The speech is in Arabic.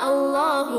الله